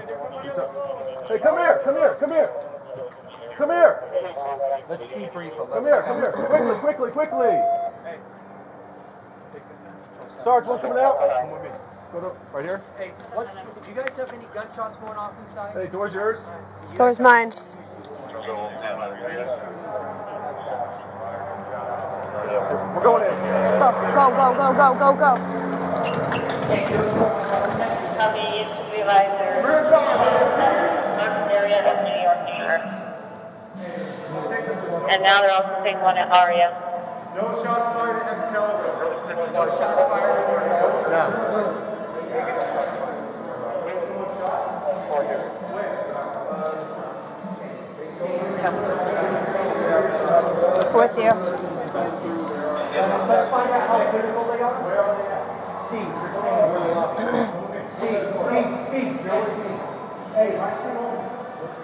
Hey, come here, come here, come here. Come here. Let's debrief them. Come here, come here. Quickly, quickly, quickly. Hey. Sarge, one coming out? Come with me. Go to, right here. Hey, what's, do you guys have any gunshots going off inside? Hey, door's yours. Door's mine. We're going in. Go, go, go, go, go, go, go. Copy, supervisor. Area of New York, New York. And now they're also saying one at Aria. No shots fired at Excalibur. No shots fired. With you. Let's find out how critical they are. Steve, you're standing where they are. Steve, Steve, Steve, you're with me. Hey, right here.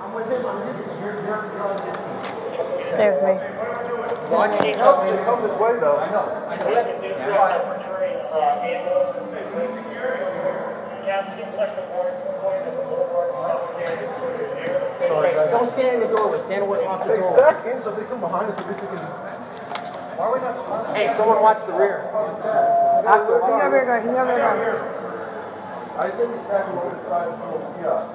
I'm with him on this, you're, you're, you're on this seat. Stay with me. Watch me. Help me come this way, though. I know. I know. Sorry, guys. Don't stand in the doorway, stand away off the Hey, door. stack in so if they come behind us, at least we can just. Why are we not stopping? Hey, someone watch the rear. Actor, You watch have your gun. You have. I say we stack them over the side of the little kiosk.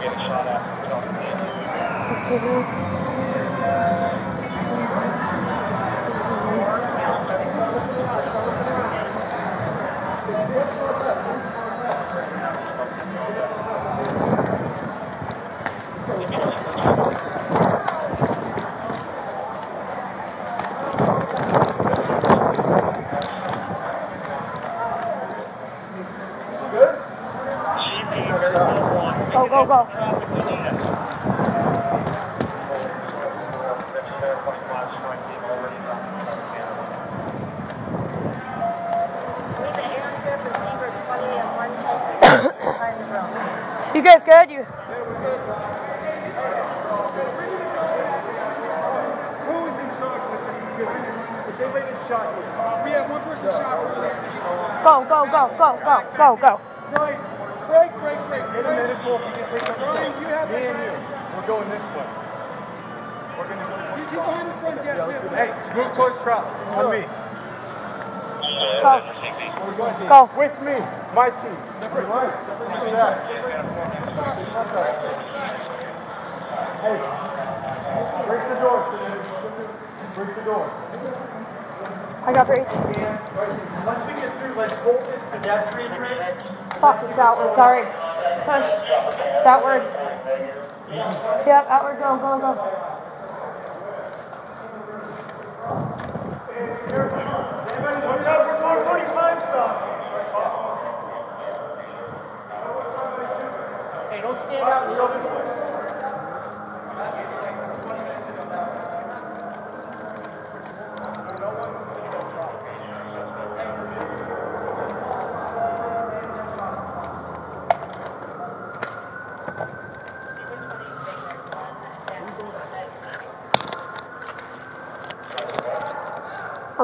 getting shot at. Go. You guys good? You? Go, go, go, go, go, go, go. Brian, break, break, break. In a minute, Wolf, you can take up Brian, you have Me and you. We're going this way. We're gonna go He's towards behind the front desk. We Hey, move towards truck. On me. Go. Go. With me. My team. Separate right. Separate stack. Hey, break the door. Break the door. I got three. Once we get through, let's hold this pedestrian bridge. Fuck, it's outward. Sorry. Push. It's outward. Yep, outward. Go, go, go. Watch out for 445 stuff. Hey, don't stand out in the open.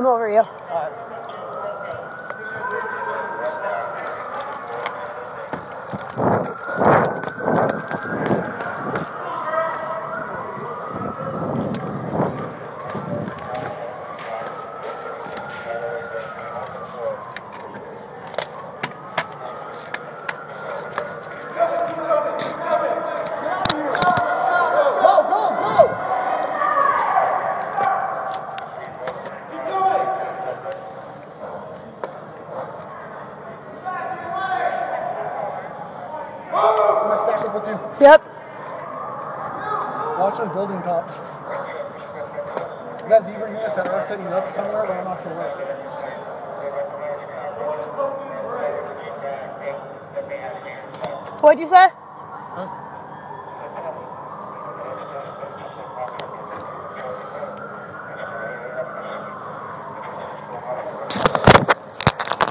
I'm over you. Go, go, go! Am I stacked up with you? Yep. Watch on building tops. We got zebra units that are setting up somewhere, but I'm not sure where. What'd you say?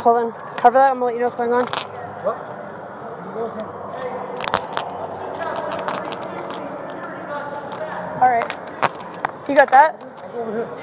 Hold on. Cover that. I'm gonna let you know what's going on. What? Where you go, Ken? All right. You got that? Over here.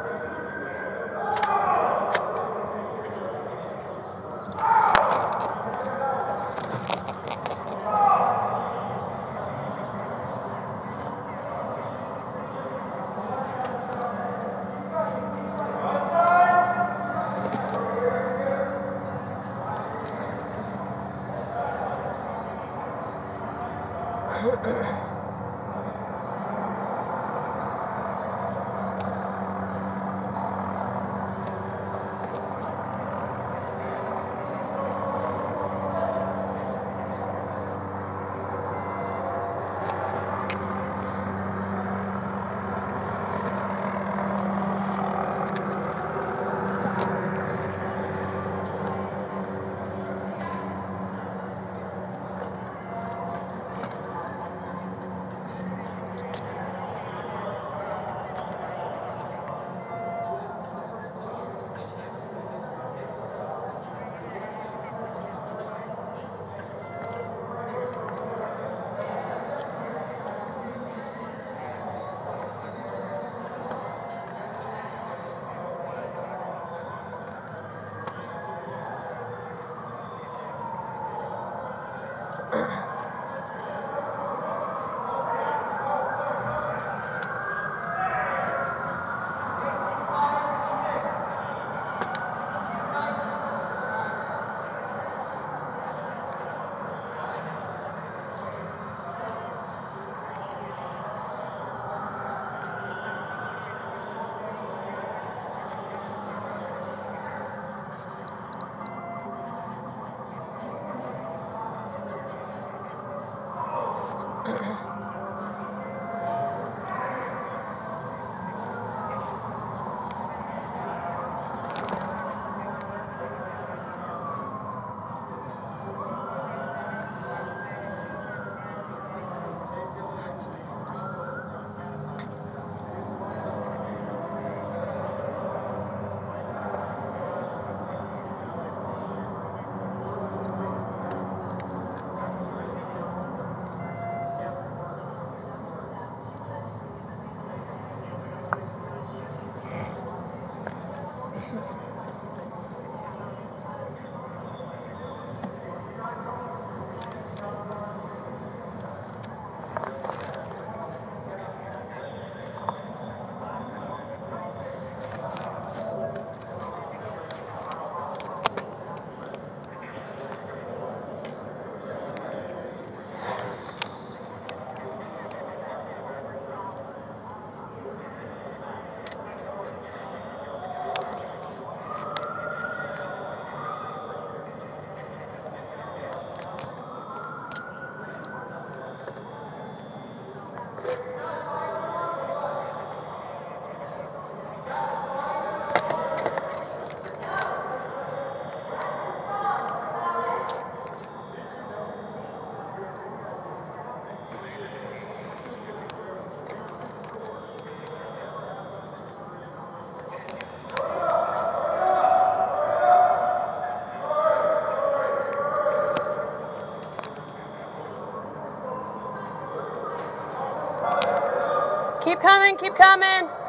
Keep coming, keep coming.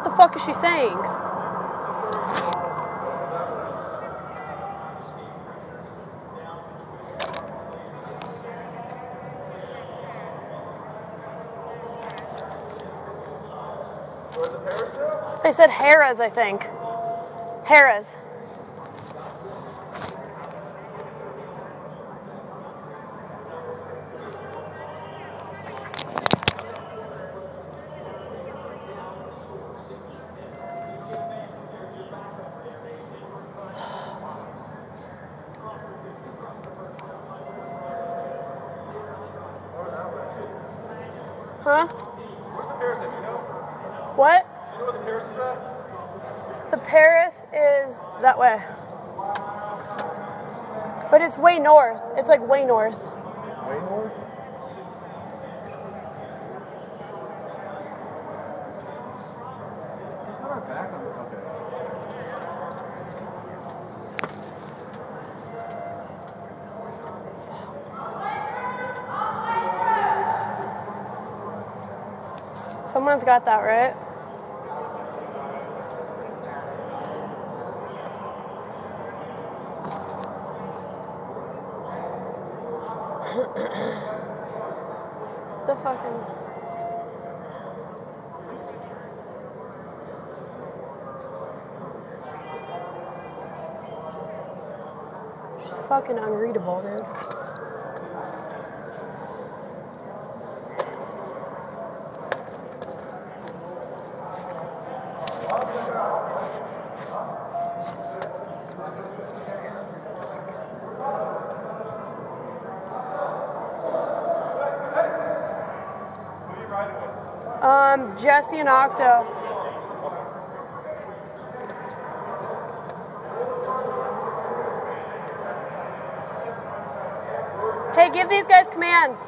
What the fuck is she saying? They said Harrah's, I think. Harrah's. Huh? Where's the Paris at? Do you know? What? Do you know where the Paris is at? The Paris is that way. But it's way north. It's like way north. Way north. It's not our back on the okay. Someone's got that right. the fucking. She's fucking unreadable, dude. Um, Jesse and Octo. Hey, give these guys commands.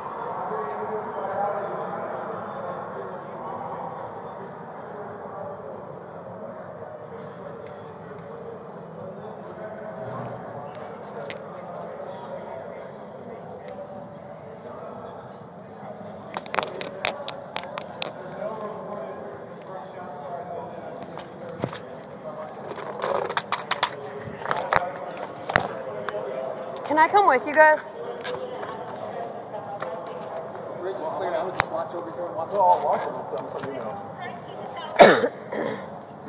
Can I come with you guys? Bridge is clear. I would just watch over here and watch. We're all watching this stuff, so you know.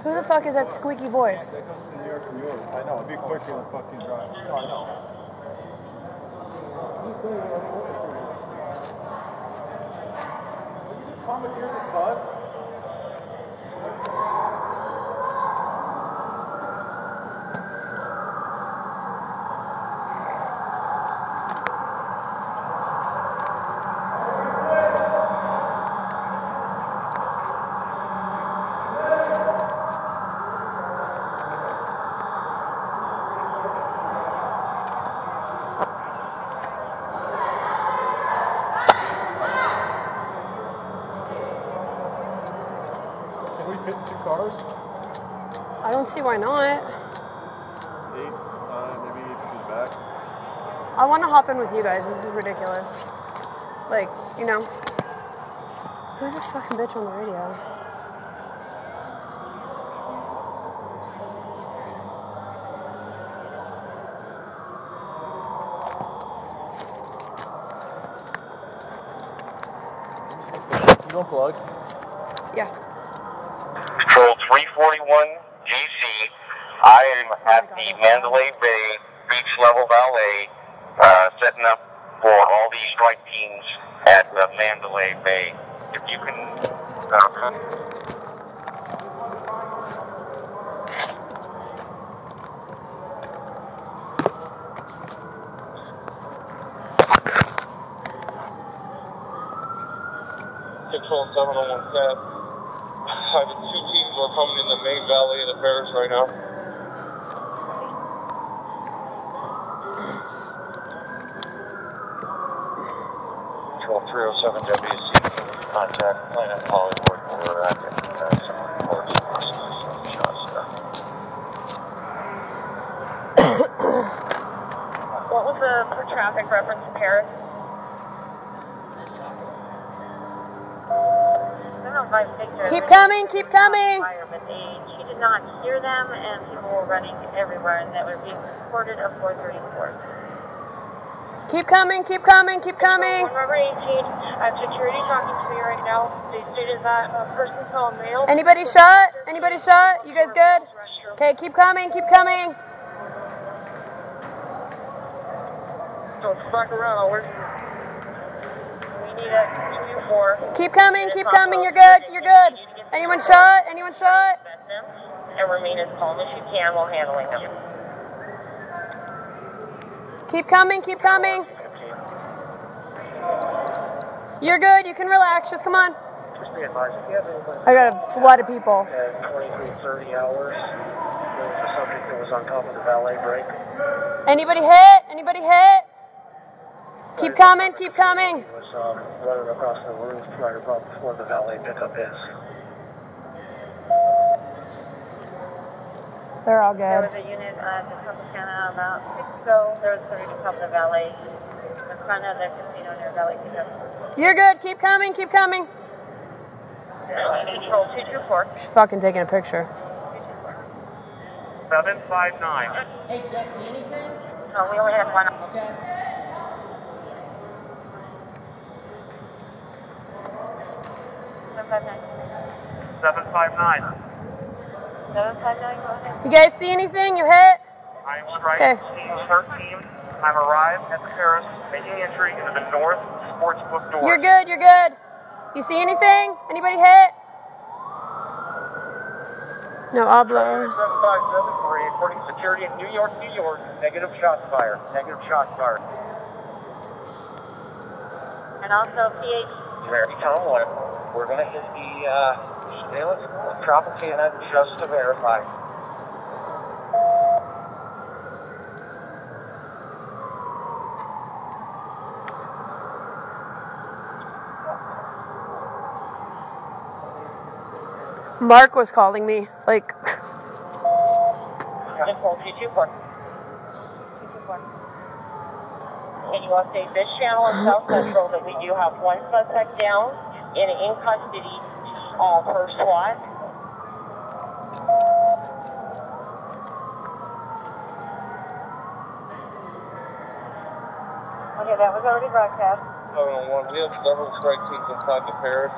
Who the fuck is that squeaky voice? That goes to New York, New York. I know. It'd be quicker than fucking drive. No, I know. I'm just saying, we're on order for you. Will you just commandeer this bus? Can we fit two cars? I don't see why not. Eight, nine, maybe if he goes back. I want to hop in with you guys. This is ridiculous. Like, you know. Who's this fucking bitch on the radio? You don't plug? Yeah. Control 341 GC. I am at the Mandalay Bay Beach Level Valet, uh, setting up for all the strike teams at uh, Mandalay Bay. If you can. Uh, Control 7017. I have two teams are coming in the main valley of the Paris right now. Control 307 WC. Contact Planet Hollywood. We're at uh, some reports of shots there. What was the per traffic reference to Paris? I don't know if I picture. Keep coming, keep coming. Fire, but they, she did not hear them, and people were running everywhere, and that were being supported of 434. Keep coming, keep coming, keep coming. One number 18, uh, security talking to me right now. They stated that a person saw a male. Anybody shot? Anybody shot? You guys good? Okay, keep coming, keep coming. It's back around. I'll wait. We need a 2 4. Keep coming, keep coming. You're good, you're good. Anyone shot? Anyone shot? And remain as calm as you can while handling them. Keep coming, keep coming. You're good, you can relax. Just come on. Just be advised, if you have anyone I got a flood of people. at 2330 hours, there was a subject that was on top of the valet brake. Anybody hit? Anybody hit? Keep coming, keep coming. He um, running across the roof right above where the valet pickup is. They're all There good. was a unit uh, just from Canada about six ago. There was somebody from the valet in front of the casino near valet pickup. You're good. Keep coming, keep coming. Control 224. She's fucking taking a picture. 759. Hey, did I see anything? No, we only have one. Okay. Seven five nine. 759. Seven five nine. Go ahead. You guys see anything? You hit? I'm strike Okay. team 13. I'm arrived at the Paris, making entry into the North Sportsbook door. You're good, you're good. You see anything? Anybody hit? No hablo. 7573, reporting security in New York, New York. Negative shots fired. Negative shots fired. And also PH. Very Town 1. We're going to hit the uh, surveillance Tropicana just to verify. Mark was calling me. Like, Control 224. 224. Can you update this channel in South Central that we do have one suspect down and in custody uh, per SWAT? Okay, that was already broadcast. 701, we have several strike teams inside the Paris.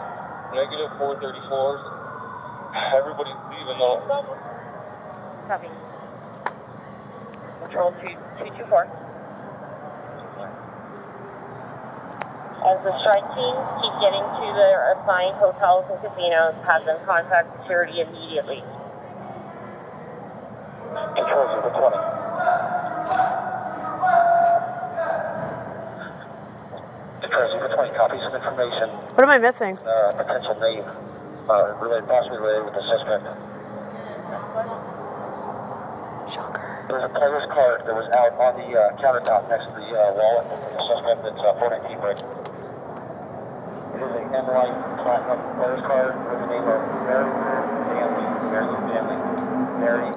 Negative 434s. Everybody's leaving though. Copy. Control 224. As the strike team keep getting to their assigned hotels and casinos, have them contact security immediately. Control 020. Control 020, copy some information. what am I missing? Uh, potential name, uh, related, possibly related with the suspect. Shocker. There's a player's card that was out on the uh, countertop next to the uh, wallet of the suspect that's uh, 419 break. It is a M life Platinum player's card with the name of Mary Stanley. Mary Stanley. Mary